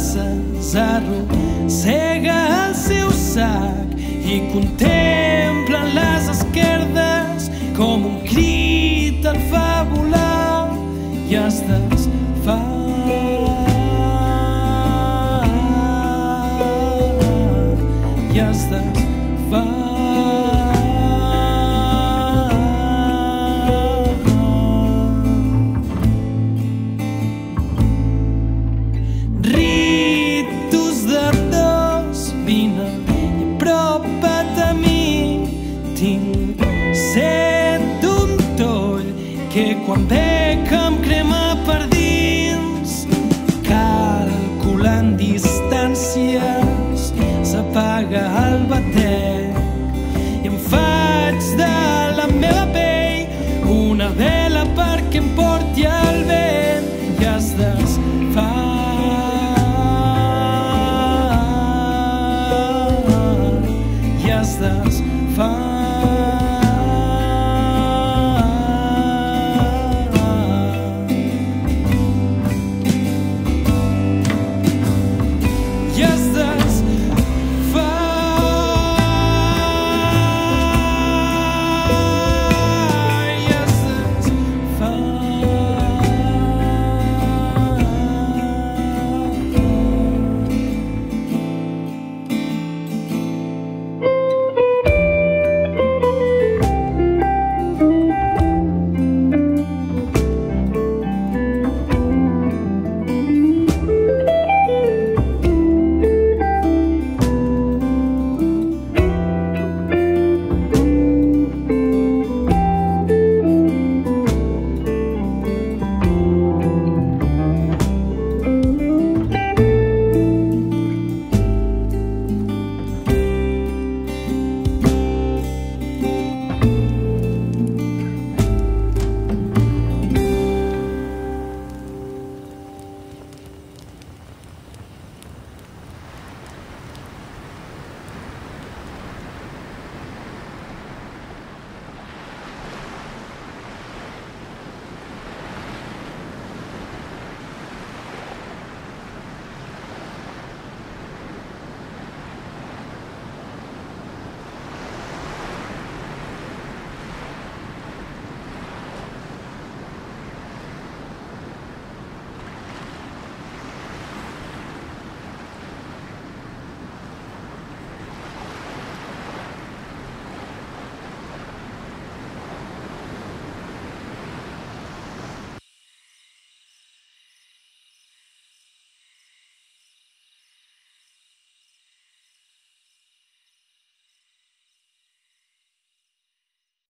de les passes arrossega el seu sac i contempla les esquerdes com un crit en fa volar i es desfà. I es desfà. quan veig em crema per dins calculant distàncies s'apaga el batec